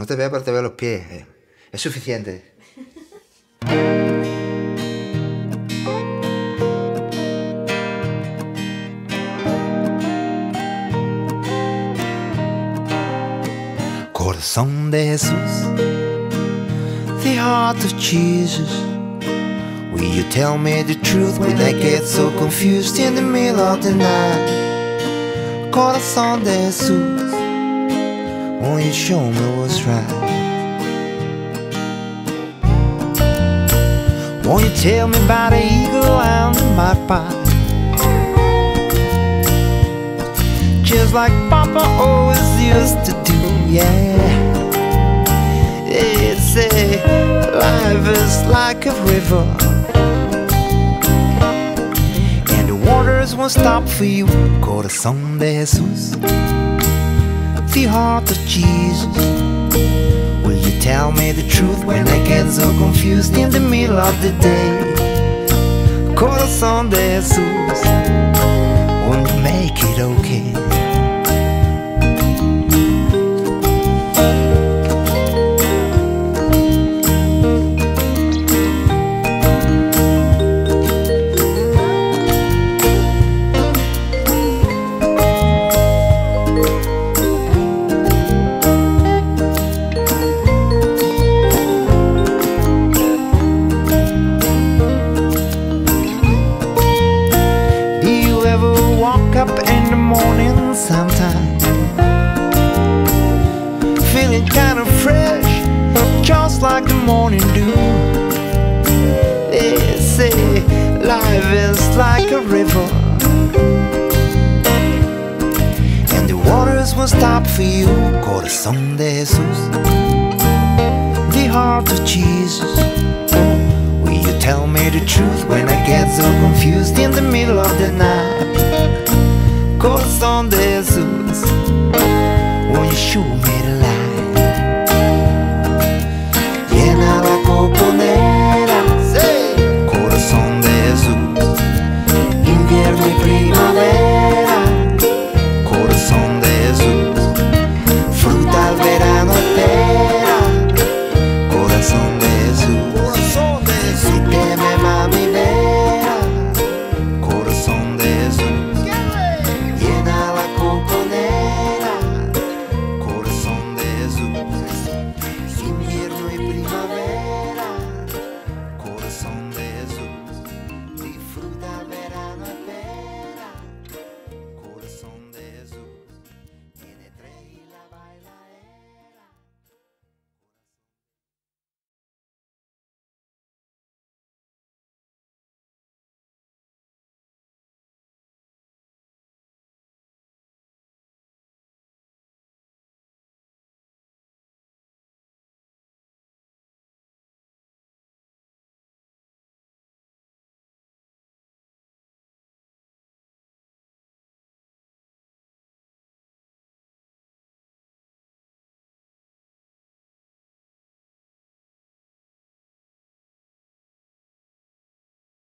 No te veo, pero te veo los pies. eh. Es suficiente. Corazón de Jesús, the heart of Jesus. Will you tell me the truth when I get so confused in the middle of the night? Corazón de Jesús, won't you show me what's right? Won't you tell me about the eagle and the magpie? Just like Papa always used to do, yeah. It's a life is like a river, and the waters won't stop for you. Corazón de Jesús, the heart of Jesus. Will you tell me the truth when I get so confused in the middle of the day? Corazón de Jesús, won't you make it okay? Morning sometime? Feeling kind of fresh, just like the morning dew. They say life is like a river, and the waters will stop for you. Corazón de Jesús, the heart of Jesus. Will you tell me the truth when I get so confused